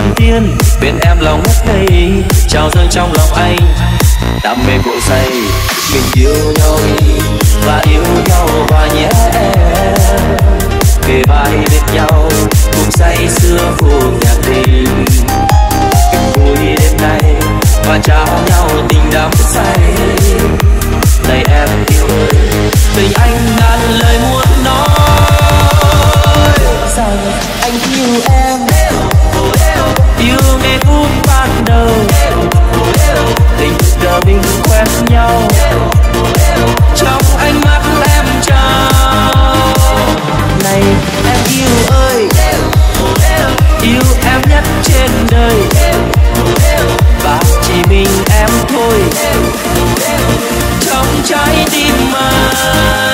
thần tiên bên em lòng ngất ngây trao dâng trong lòng anh. Đam mê cuộn say mình yêu nhau và yêu nhau và nhé. Em kề vai bên nhau, cùng say xưa cùng nhạc tình. Vui đêm nay, và trao nhau tình đắm say. Này em yêu ơi, tình anh ngàn lời muốn nói. Rằng anh yêu em kết thúc ban đầu. Tình giờ mình quen nhau. Trong ánh mắt em trao này, em yêu ơi. Yêu em nhất trên đời. Và chỉ mình em thôi. Trong trái tim anh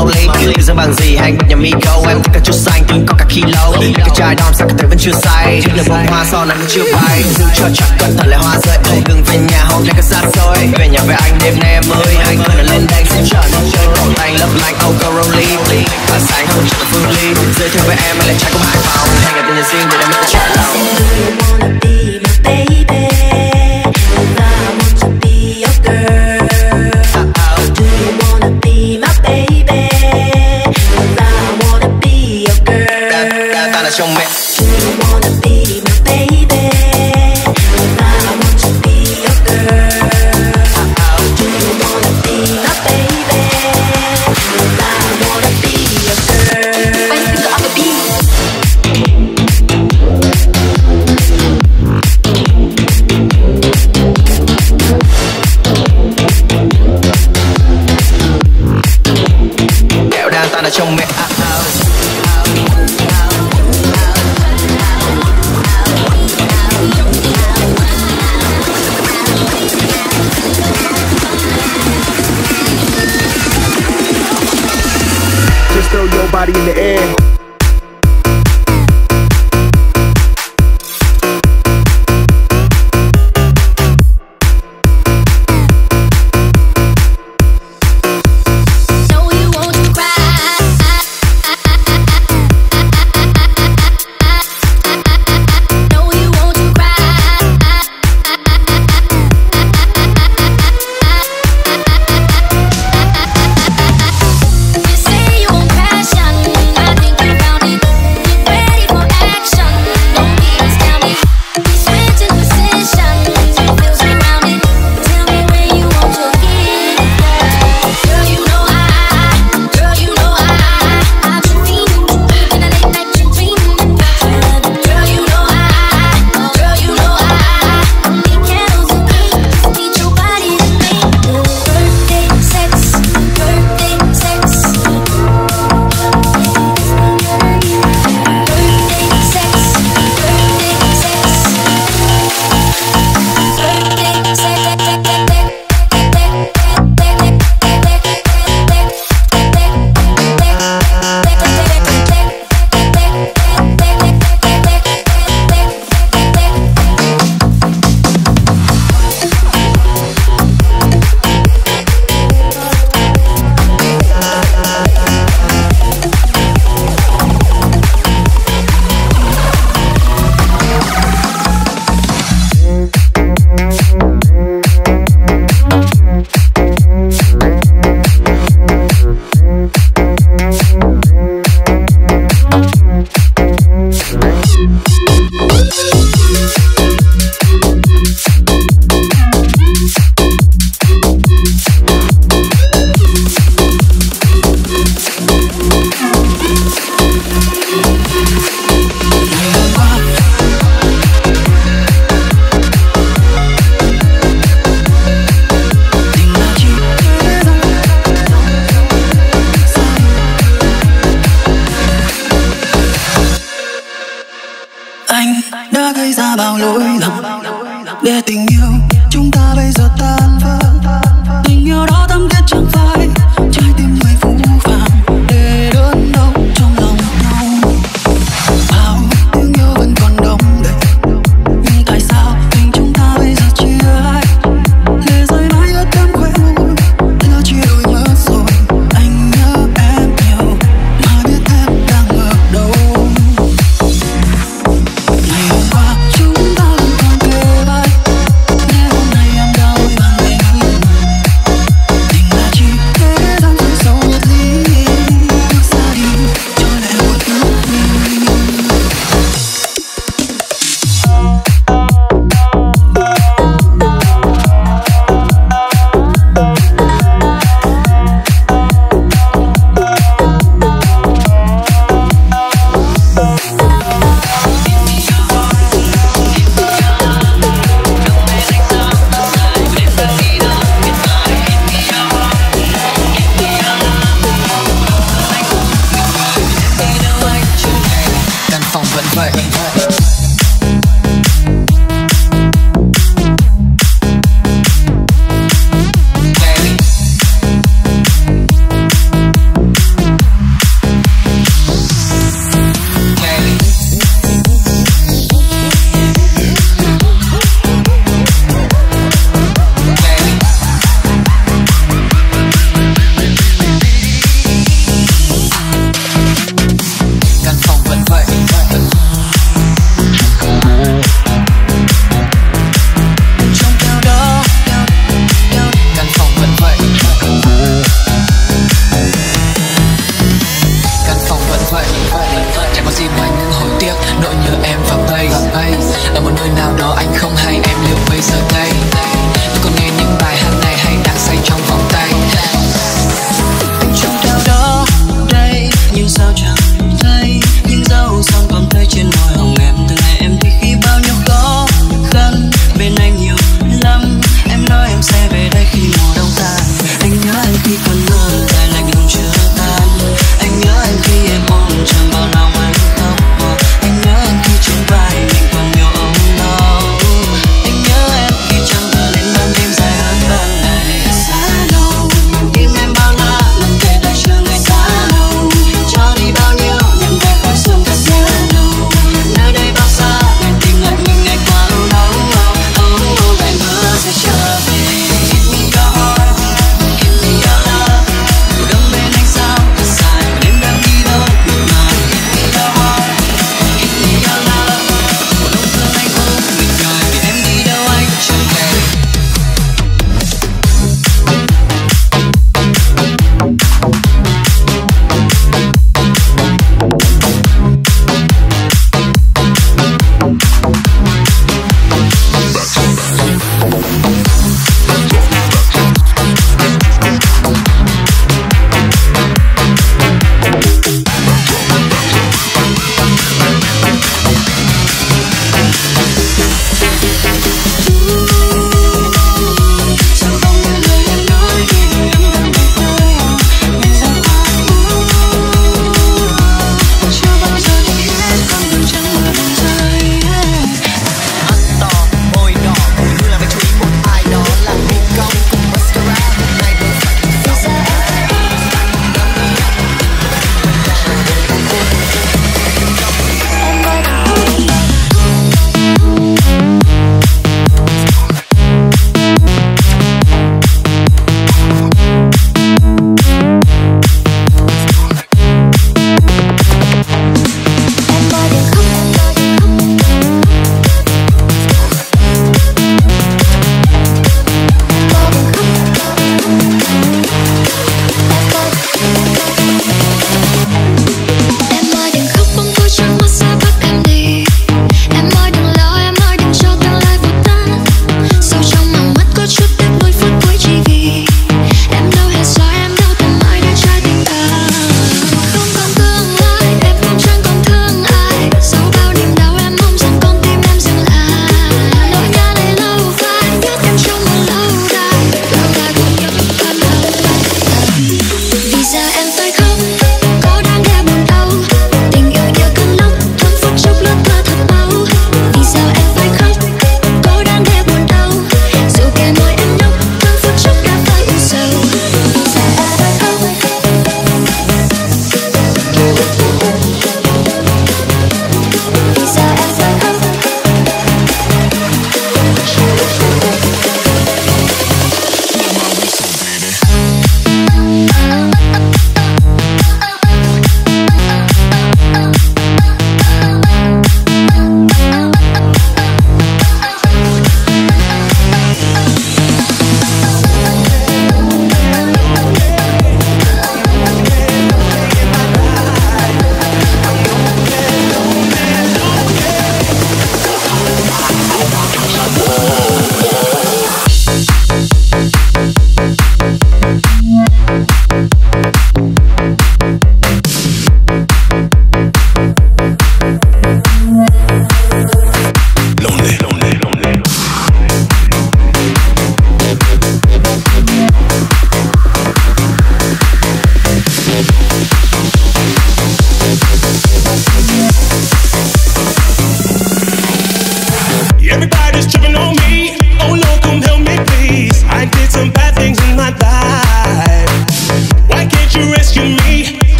lâu. Lấy tiếng bằng gì, anh nhà mi câu. Em cả chút xanh tính có cả khi lâu cái chai đom sao cả tới vẫn chưa say. Những lời bông hoa sau nắng chưa bay. Dù cho chắc cẩn thận lại hoa rơi. Không đừng về nhà, hôm nay có xa xôi. Về nhà với anh đêm nay em ơi. Anh cần lên đây xin chờ nắng chơi cỏ tay, lấp lánh. Oh girl leave và sáng không là phương ly. Giới thiệu với em anh là trai của hải phòng. Hẹn gặp tình riêng để em biết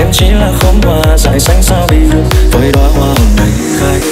em chỉ là khóm hoa giải xanh sao bị được với đóa hoa hồng đầy khai